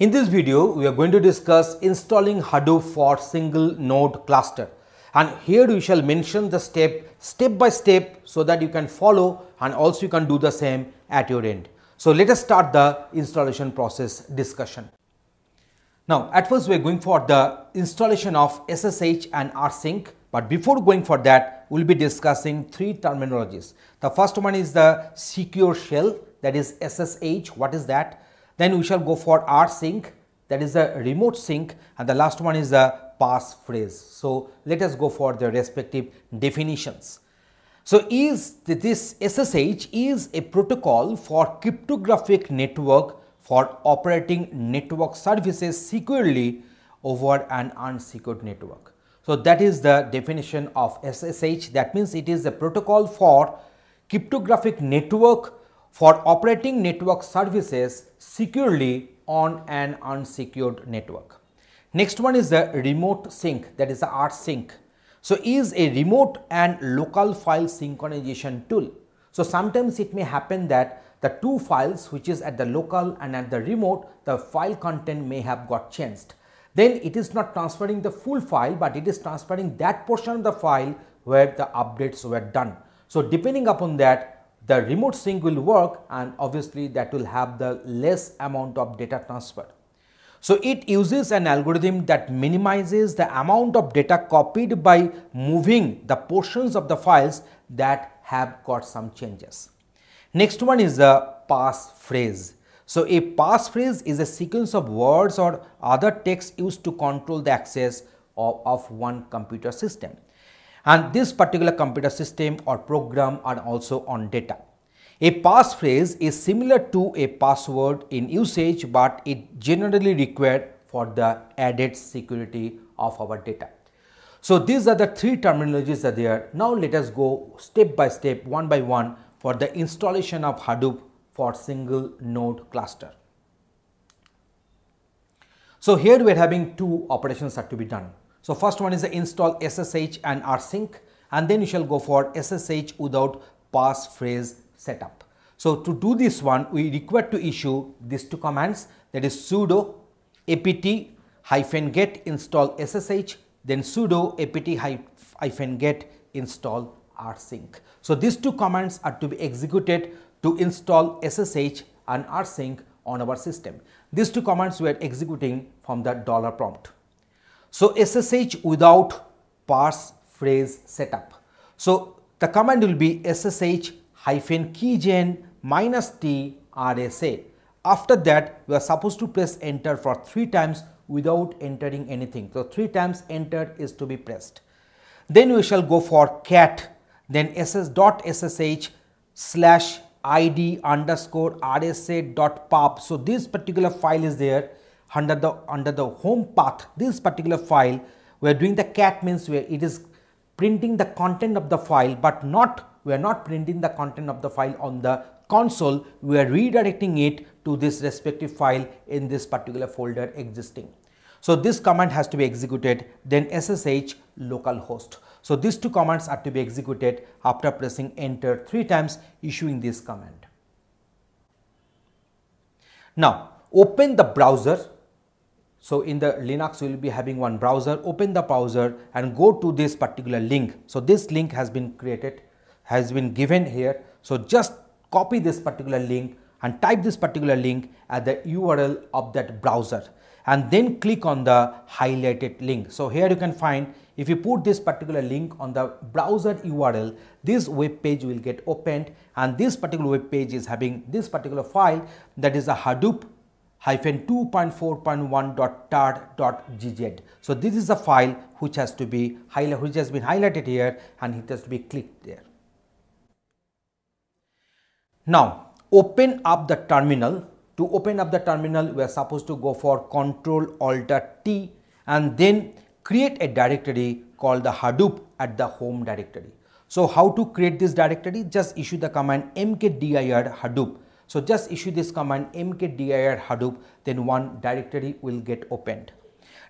In this video, we are going to discuss installing Hadoop for single node cluster. And here we shall mention the step, step by step so that you can follow and also you can do the same at your end. So let us start the installation process discussion. Now at first we are going for the installation of SSH and rsync but before going for that we will be discussing three terminologies. The first one is the secure shell that is SSH what is that then we shall go for rsync that is a remote sync and the last one is the passphrase. So let us go for the respective definitions. So is this SSH is a protocol for cryptographic network for operating network services securely over an unsecured network. So that is the definition of SSH that means it is a protocol for cryptographic network for operating network services securely on an unsecured network. Next one is the remote sync that is the rsync. So is a remote and local file synchronization tool. So sometimes it may happen that the two files which is at the local and at the remote the file content may have got changed. Then it is not transferring the full file but it is transferring that portion of the file where the updates were done. So depending upon that the remote sync will work and obviously that will have the less amount of data transfer. So it uses an algorithm that minimizes the amount of data copied by moving the portions of the files that have got some changes. Next one is the passphrase. So a passphrase is a sequence of words or other text used to control the access of, of one computer system and this particular computer system or program are also on data. A passphrase is similar to a password in usage but it generally required for the added security of our data. So these are the three terminologies that are there. Now let us go step by step one by one for the installation of Hadoop for single node cluster. So here we are having two operations that to be done. So first one is the install SSH and rsync and then you shall go for SSH without passphrase setup. So to do this one we require to issue these two commands that is sudo apt hyphen get install SSH then sudo apt hyphen get install rsync. So these two commands are to be executed to install SSH and rsync on our system. These two commands we are executing from the dollar prompt. So SSH without parse phrase setup. So the command will be SSH hyphen keygen minus T RSA. After that, we are supposed to press enter for three times without entering anything. So three times enter is to be pressed. Then we shall go for cat, then ss dot ssh slash id underscore rsa dot pub. So this particular file is there under the under the home path this particular file we are doing the cat means where it is printing the content of the file but not we are not printing the content of the file on the console. We are redirecting it to this respective file in this particular folder existing. So this command has to be executed then ssh localhost. So these two commands are to be executed after pressing enter three times issuing this command. Now open the browser so in the Linux, you will be having one browser, open the browser and go to this particular link. So this link has been created, has been given here. So just copy this particular link and type this particular link at the URL of that browser and then click on the highlighted link. So here you can find if you put this particular link on the browser URL, this web page will get opened and this particular web page is having this particular file that is a Hadoop hyphen 2.4.1.tar.gz. So this is a file which has to be highlighted, which has been highlighted here and it has to be clicked there. Now open up the terminal. To open up the terminal, we are supposed to go for Control Alt T and then create a directory called the Hadoop at the home directory. So how to create this directory? Just issue the command mkdir hadoop so just issue this command mkdir hadoop then one directory will get opened.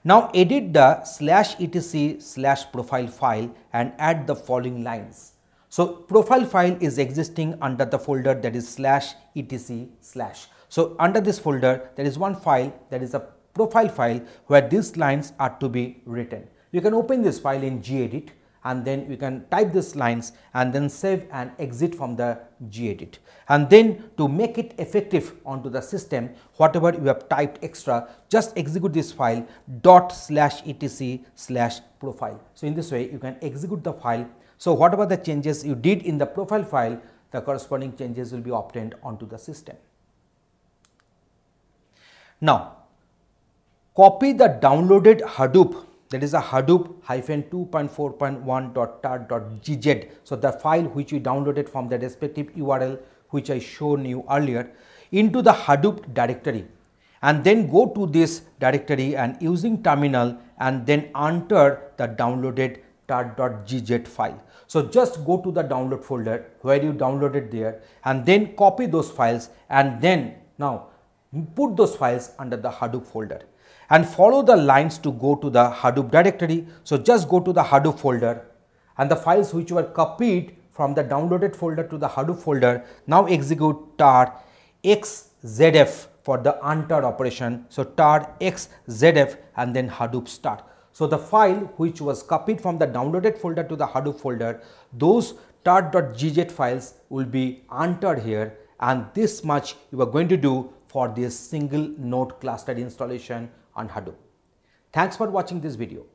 Now edit the slash etc slash profile file and add the following lines. So profile file is existing under the folder that is slash etc slash. So under this folder, there is one file that is a profile file where these lines are to be written. You can open this file in gedit and then you can type these lines and then save and exit from the gedit. And then to make it effective onto the system whatever you have typed extra just execute this file dot slash etc slash profile. So in this way you can execute the file. So whatever the changes you did in the profile file the corresponding changes will be obtained onto the system. Now copy the downloaded hadoop that is a hadoop hyphen 2.4.1.tar.gz. So, the file which we downloaded from the respective URL which I shown you earlier into the hadoop directory and then go to this directory and using terminal and then enter the downloaded tar.gz file. So, just go to the download folder where you downloaded there and then copy those files and then now put those files under the Hadoop folder and follow the lines to go to the Hadoop directory. So, just go to the Hadoop folder and the files which were copied from the downloaded folder to the Hadoop folder now execute tar xzf for the untar operation. So, tar xzf and then Hadoop start. So, the file which was copied from the downloaded folder to the Hadoop folder, those tar.gz files will be untarred here and this much you are going to do for this single node cluster installation on Hadoop. Thanks for watching this video.